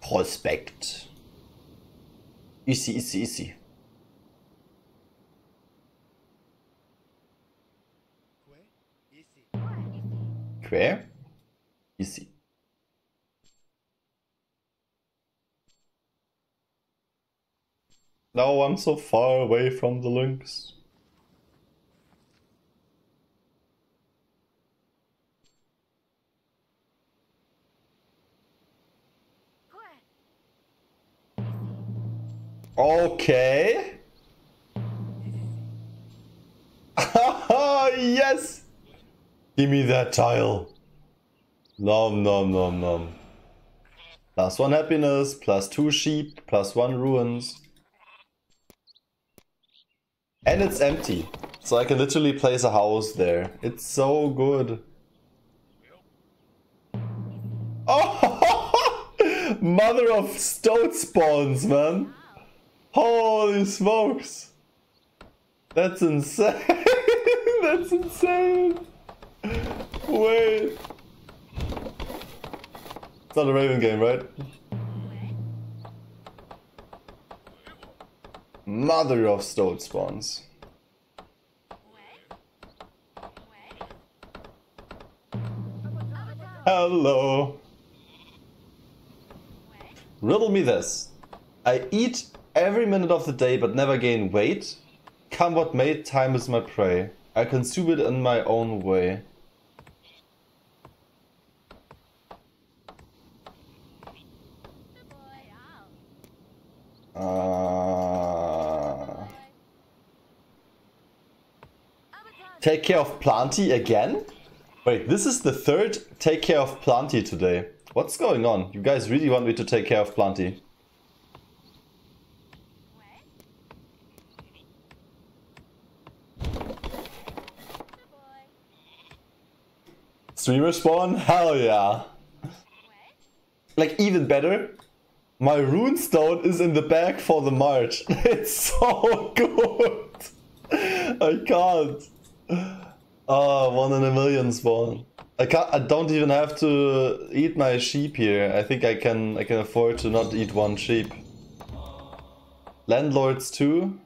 Prospect. Easy, easy, easy. Where? Easy. Now I'm so far away from the lynx. Okay. yes! Give me that tile. Nom nom nom nom. Plus one happiness, plus two sheep, plus one ruins. And it's empty. So I can literally place a house there. It's so good. Oh! Mother of stone spawns, man. Holy smokes. That's insane. That's insane. Wait. It's not a Raven game, right? Mother of stone spawns. Hello. Riddle me this. I eat every minute of the day but never gain weight. Come what may, time is my prey. I consume it in my own way. Uh, take care of Planty again? Wait, this is the third take care of Planty today. What's going on? You guys really want me to take care of Planty? Streamer spawn? Hell yeah. Like even better, my runestone is in the bag for the march. It's so good. I can't. Oh, one in a million spawn. I can't. I don't even have to eat my sheep here. I think I can. I can afford to not eat one sheep. Landlords too.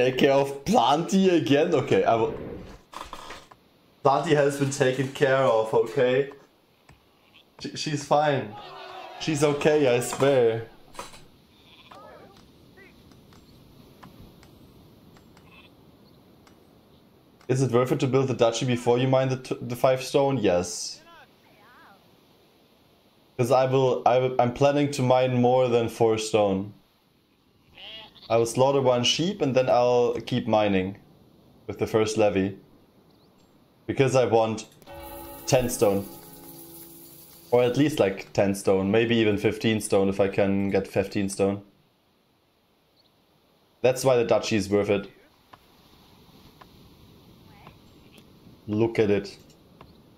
Take care of Planty again? Okay, I will... Planty has been taken care of, okay? She, she's fine. She's okay, I swear. Is it worth it to build the duchy before you mine the, the 5 stone? Yes. Because I will, I will, I'm planning to mine more than 4 stone. I will slaughter one sheep and then I'll keep mining with the first levy. Because I want 10 stone. Or at least like 10 stone, maybe even 15 stone if I can get 15 stone. That's why the duchy is worth it. Look at it.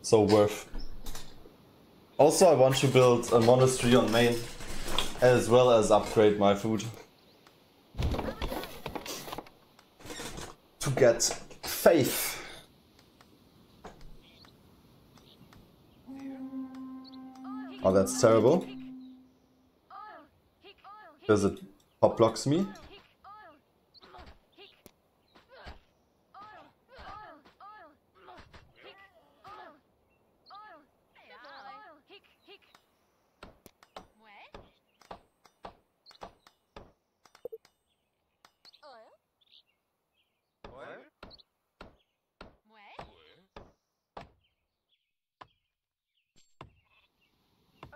So worth. Also I want to build a monastery on main as well as upgrade my food. Get faith. Oh, that's terrible. Does it pop blocks me.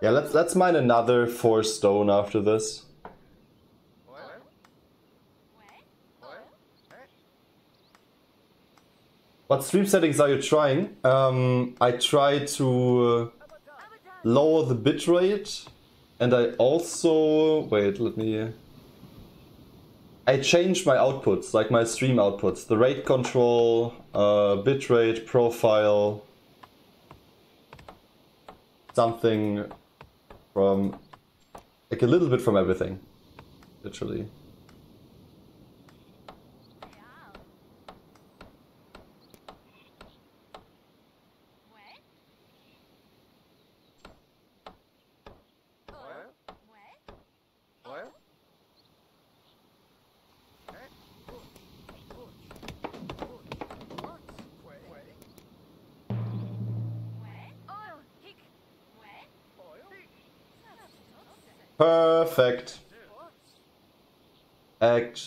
Yeah, let's let's mine another four stone after this. What stream settings are you trying? Um, I try to lower the bitrate and I also wait let me I change my outputs like my stream outputs the rate control uh, bitrate profile something from like a little bit from everything literally Perfect.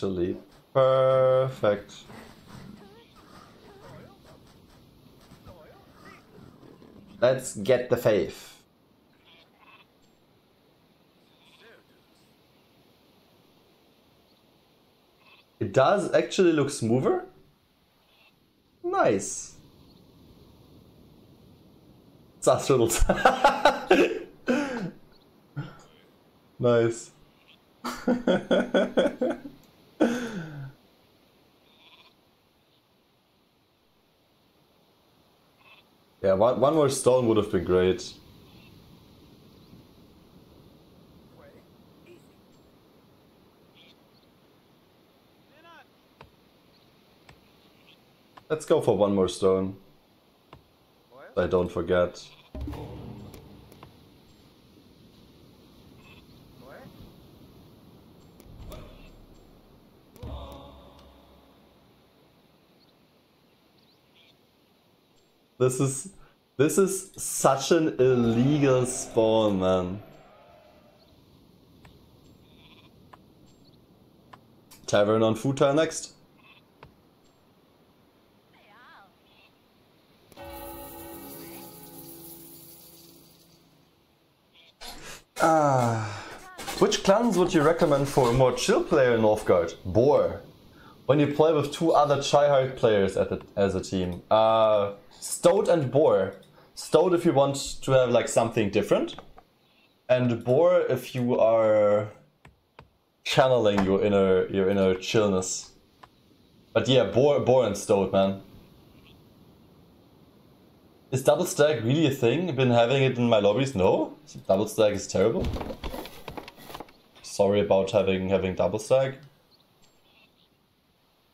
Actually, perfect. Let's get the faith. It does actually look smoother. Nice. Sassriddles. nice. yeah, one, one more stone would have been great. Let's go for one more stone. I don't forget. This is this is such an illegal spawn, man. Tavern on Futa next. Ah. Which clans would you recommend for a more chill player in Northgard? Boar. When you play with two other tryhard players at the, as a team. Uh, Stoat and Boar. Stoat if you want to have like something different. And Boar if you are channeling your inner your inner chillness. But yeah, Boar, Boar and Stoat, man. Is double stack really a thing? Been having it in my lobbies? No. Double stack is terrible. Sorry about having having double stack.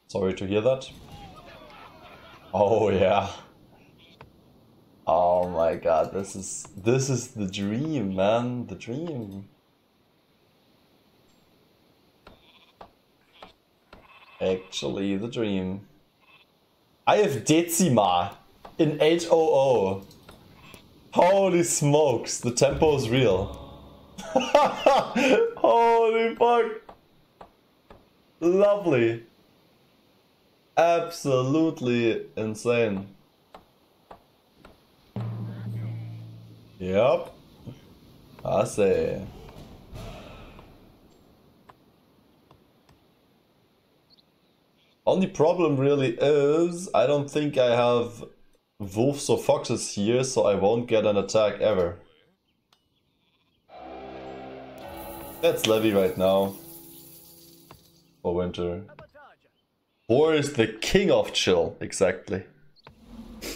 Sorry to hear that. Oh yeah. Oh my god, this is this is the dream, man. The dream. Actually, the dream. I have Decima in 800. Holy smokes, the tempo is real. Holy fuck. Lovely. Absolutely insane. Yep. I say. Only problem really is I don't think I have wolves or foxes here, so I won't get an attack ever. That's Levy right now. For winter. Boar is the king of chill, exactly.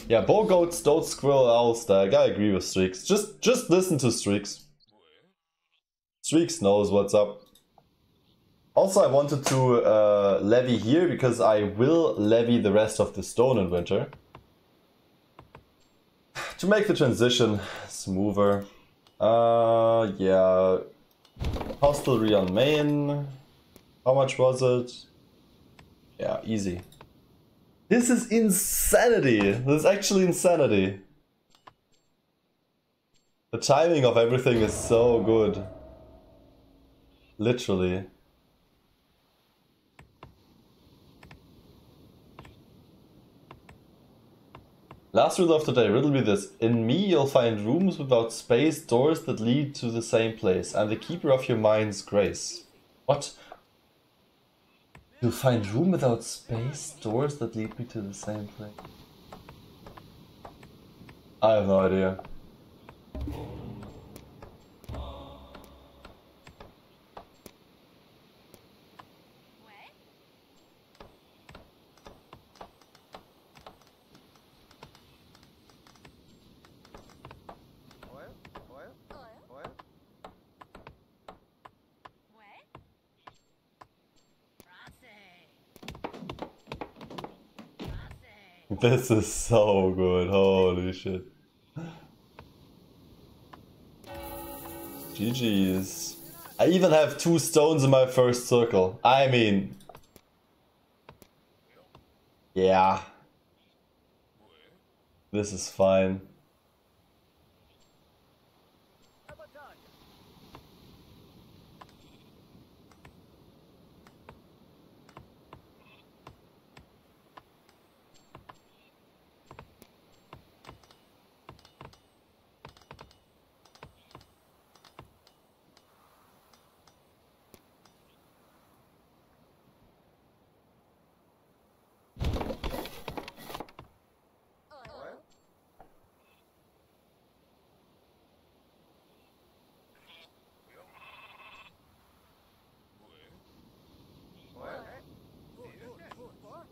Yeah, boar, goat, stoat, squirrel, owl stag. I agree with Streaks. Just just listen to Streaks. Streaks knows what's up. Also, I wanted to uh, levy here because I will levy the rest of the stone in winter. To make the transition smoother. Uh, yeah. Hostelry on main. How much was it? Yeah, easy. This is insanity. This is actually insanity. The timing of everything is so good. Literally. Last riddle of the day, riddle me this. In me you'll find rooms without space, doors that lead to the same place. I'm the keeper of your mind's grace. What? You'll find room without space, doors that lead me to the same place. I have no idea. This is so good. Holy shit. GG's. I even have two stones in my first circle. I mean... Yeah. This is fine.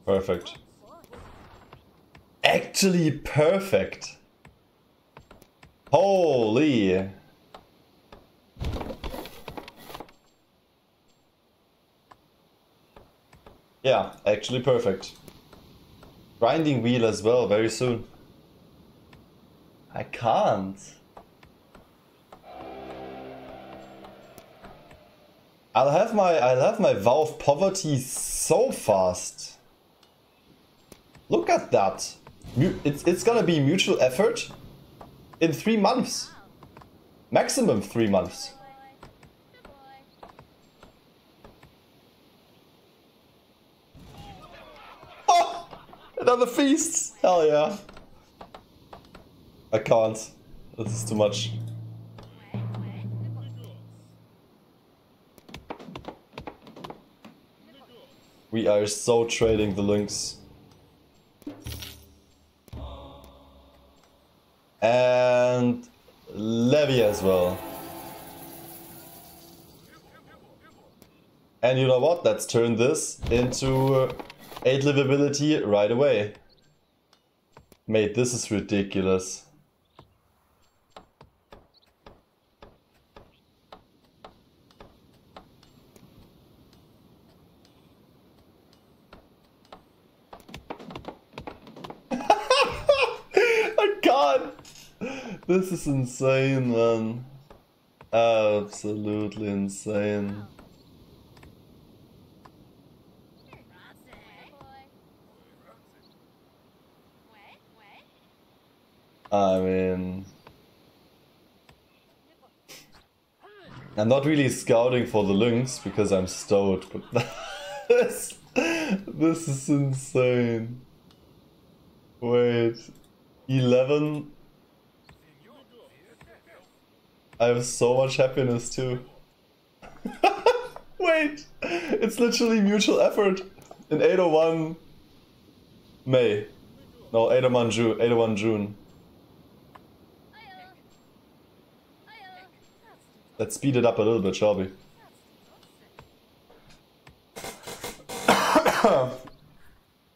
Perfect. Actually perfect. Holy. Yeah, actually perfect. Grinding wheel as well, very soon. I can't. I'll have my I'll have my vow of poverty so fast. Look at that. It's, it's gonna be mutual effort in three months. Maximum three months. Oh! Another feast! Hell yeah. I can't. This is too much. We are so trading the lynx. As well. And you know what? Let's turn this into uh, 8 livability right away. Mate, this is ridiculous. This is insane, man. Absolutely insane. I mean... I'm not really scouting for the lynx because I'm stoked, but this, this is insane. Wait, 11 I have so much happiness too. Wait, it's literally mutual effort in 801 May. No, 801 June. 801 June. Let's speed it up a little bit, shall we?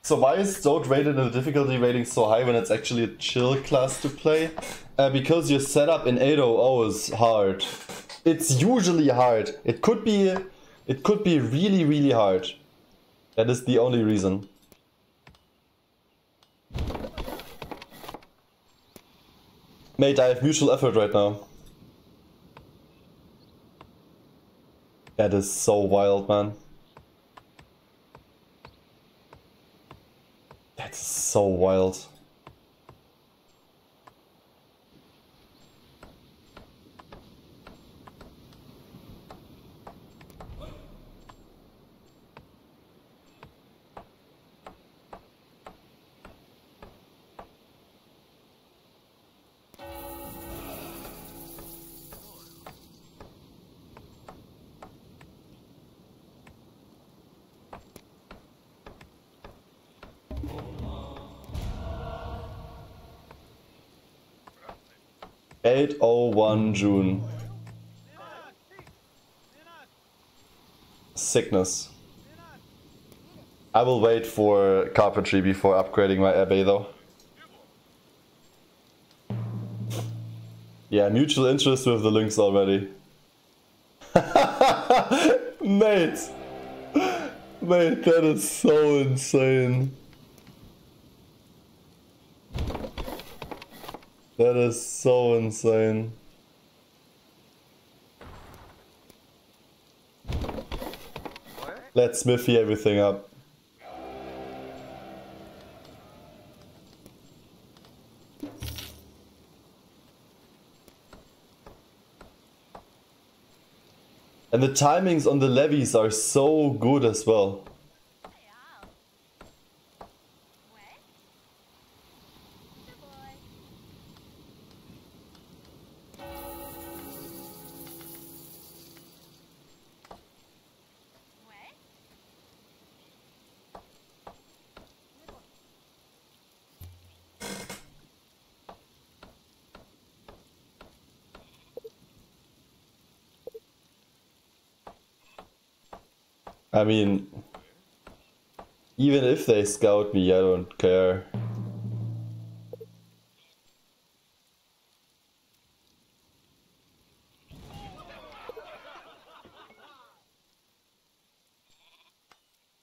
So why is Stoat rated in the difficulty rating so high when it's actually a chill class to play? Uh, because your setup in 800 is hard. It's usually hard. It could be, it could be really, really hard. That is the only reason. Mate, I have mutual effort right now. That is so wild, man. That's so wild. 801 June. Sickness. I will wait for carpentry before upgrading my abbey though. Yeah, mutual interest with the lynx already. Mate! Mate, that is so insane. That is so insane. Let's smithy everything up. And the timings on the levies are so good as well. I mean, even if they scout me, I don't care.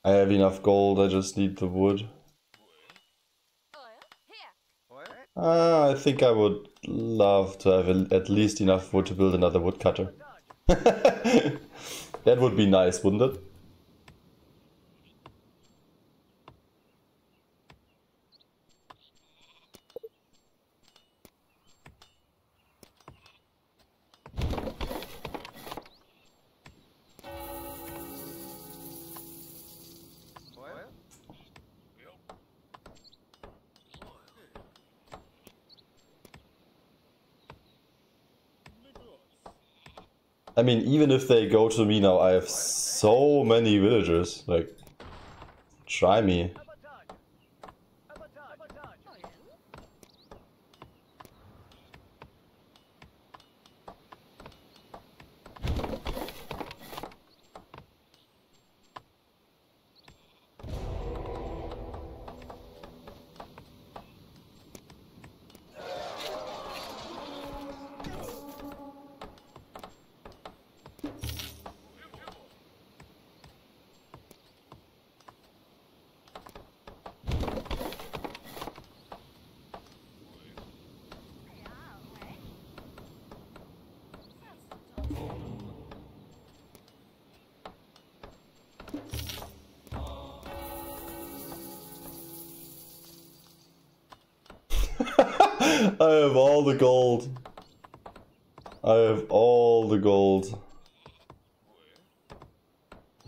I have enough gold, I just need the wood. Uh, I think I would love to have at least enough wood to build another woodcutter. that would be nice, wouldn't it? I mean, even if they go to me now, I have so many villagers. Like, try me.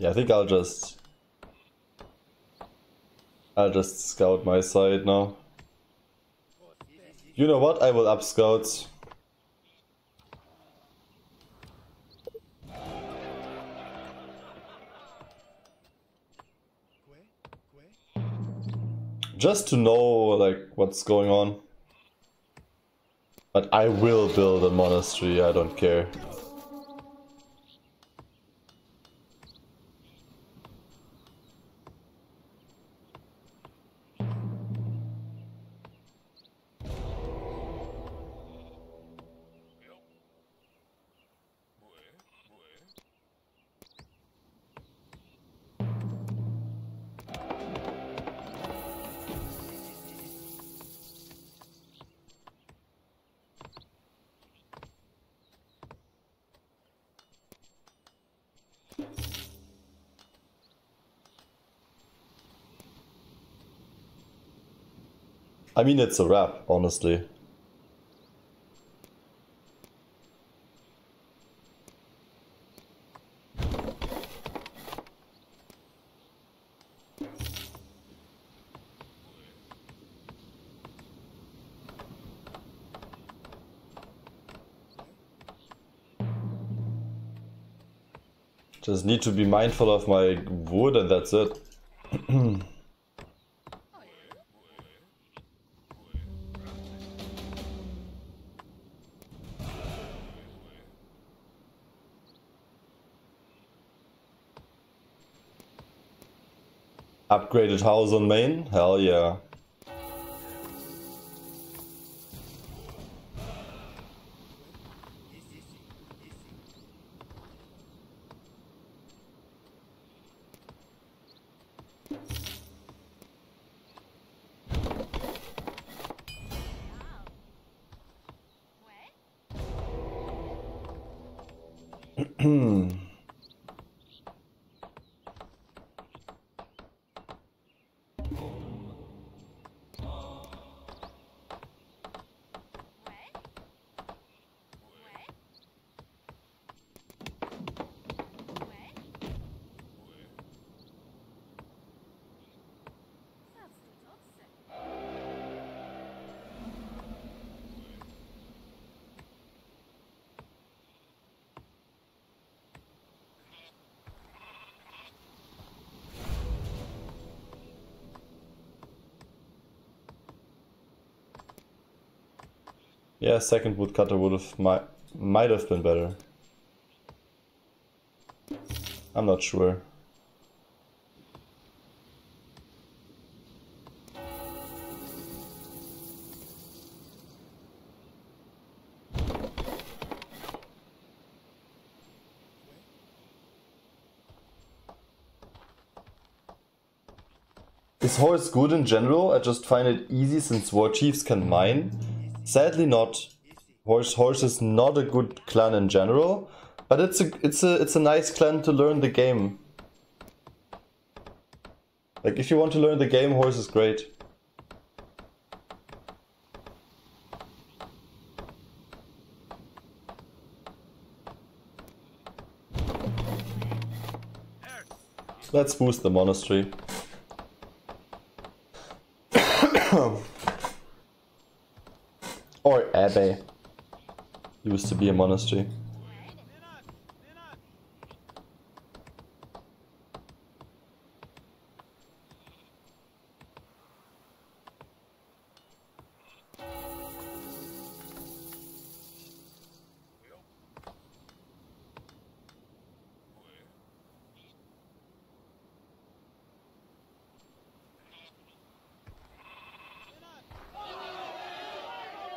Yeah, I think I'll just... I'll just scout my side now. You know what? I will up scouts. Just to know like what's going on. But I will build a monastery, I don't care. I mean, it's a wrap, honestly. Just need to be mindful of my wood and that's it. Upgraded house on main? Hell yeah. Yeah, second woodcutter would have might might have been better. I'm not sure. Is horse good in general? I just find it easy since war chiefs can mine. Sadly not. Horse Horse is not a good clan in general, but it's a it's a it's a nice clan to learn the game. Like if you want to learn the game, Horse is great. Let's boost the monastery. or abbey. Used to be a monastery.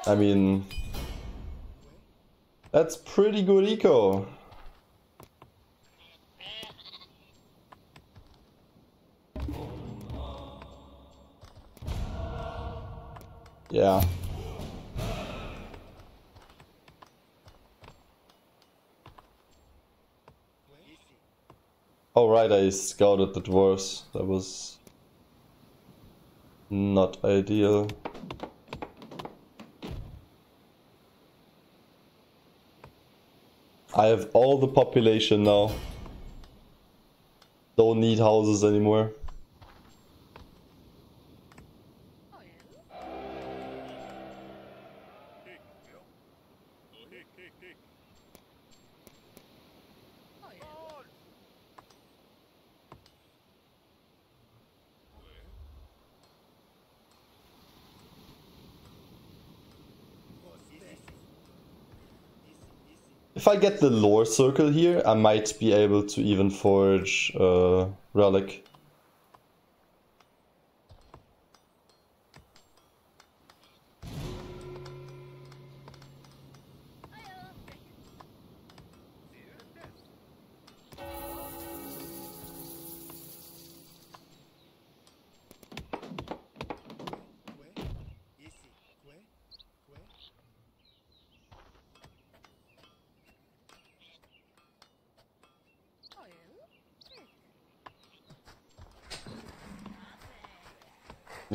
I mean, that's pretty good eco. Yeah. Oh right, I scouted the dwarves. That was not ideal. I have all the population now. Don't need houses anymore. If I get the lore circle here, I might be able to even forge uh, relic.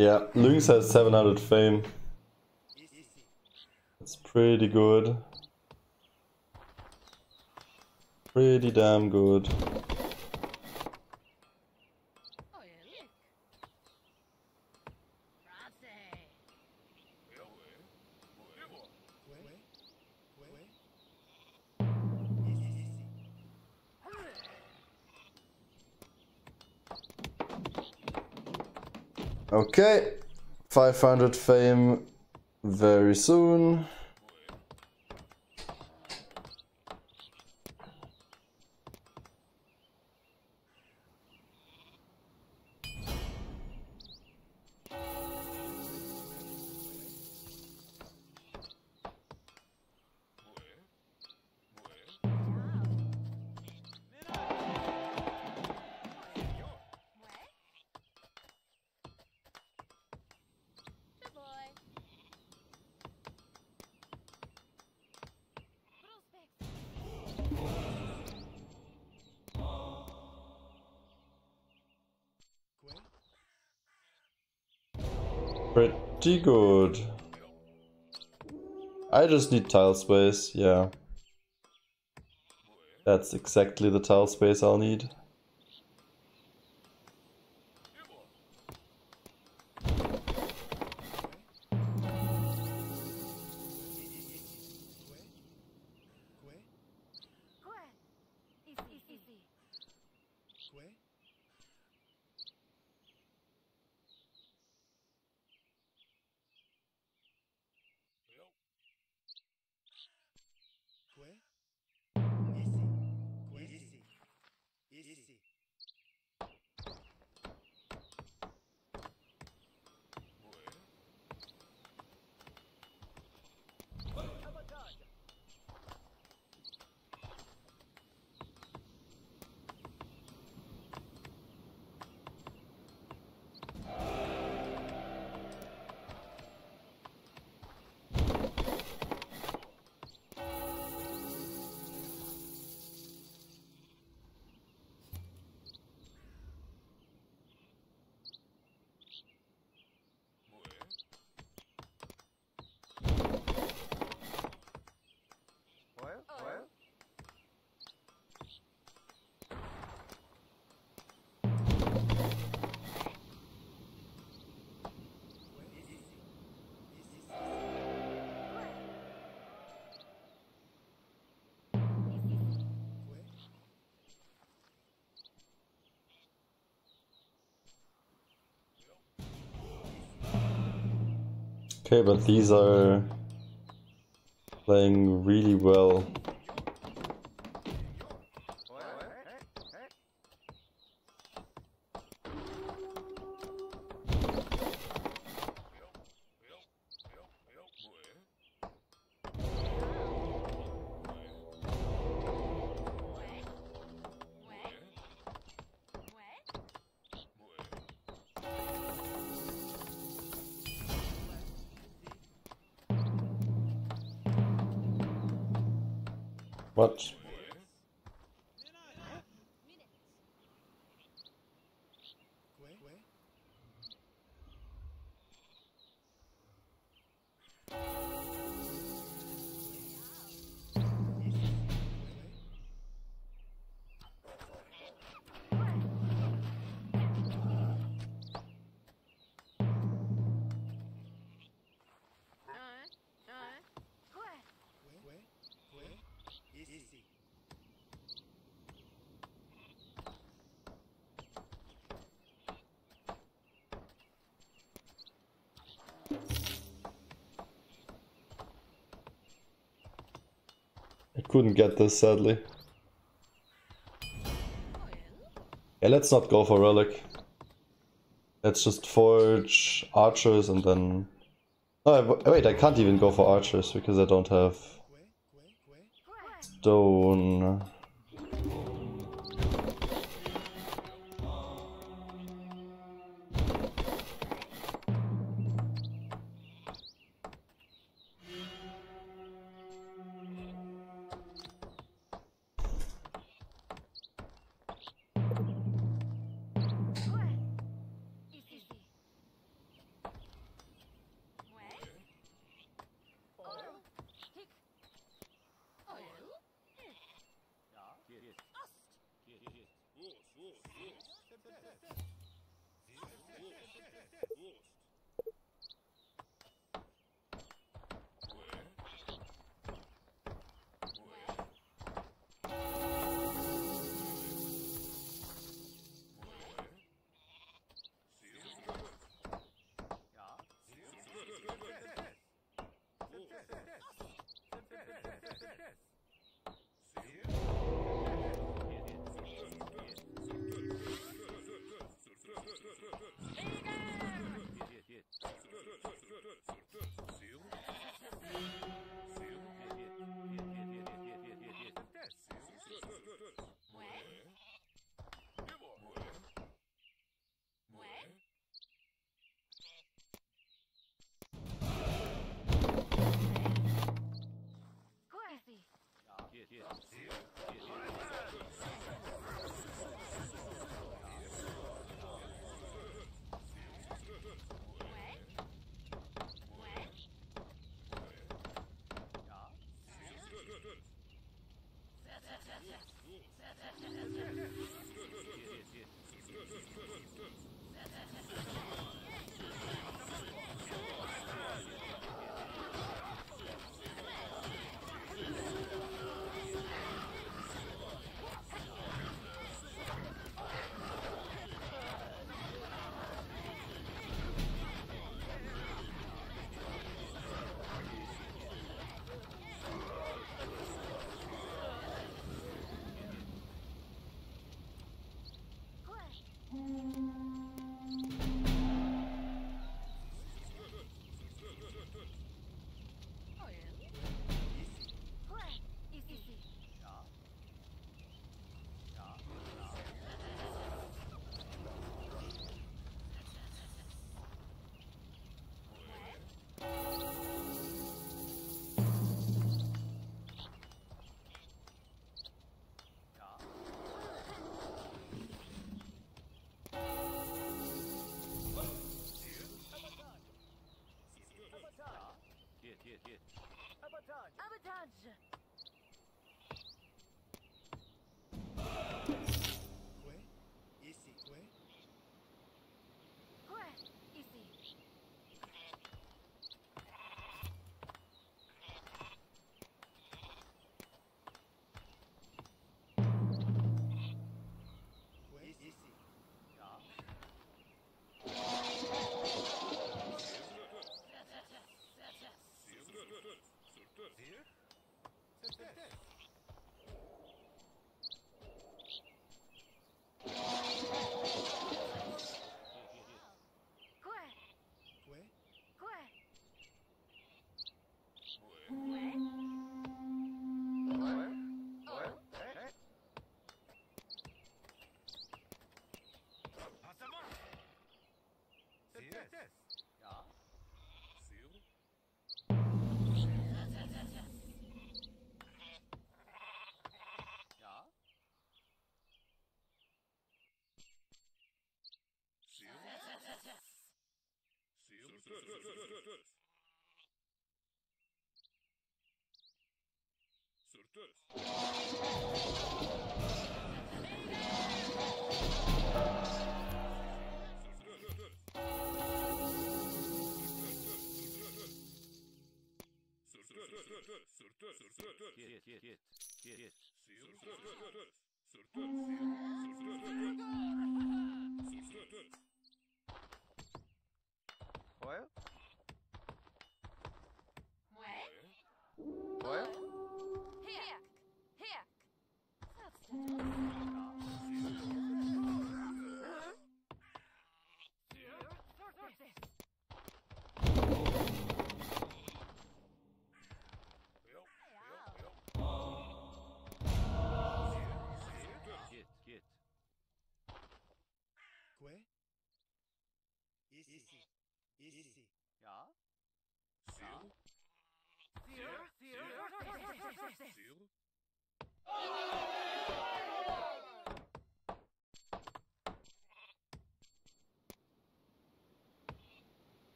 Yeah, Lynx has 700 fame. That's pretty good. Pretty damn good. Okay, 500 fame very soon. Pretty good. I just need tile space, yeah. That's exactly the tile space I'll need. Okay, but these are playing really well. Couldn't get this sadly. Yeah, let's not go for relic. Let's just forge archers and then... Oh, wait, I can't even go for archers because I don't have stone. Abattage. Abattage. Sırtız.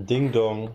Ding Dong.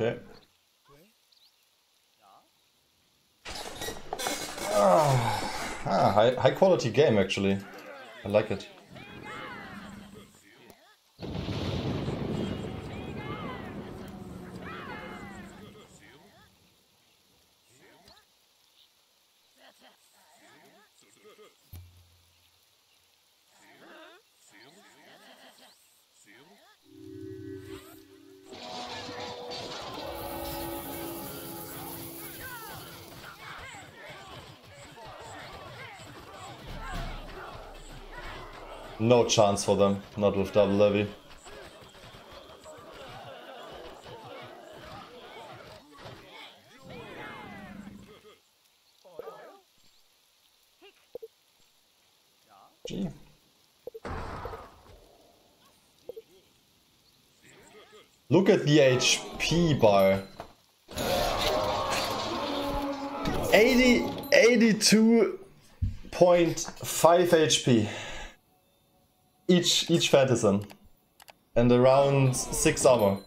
Okay. Ah, ah, high, high quality game actually. I like it. No chance for them, not with double levy. Look at the HP bar. 80, 82.5 HP. Each, each Fantasy. And around 6 armor.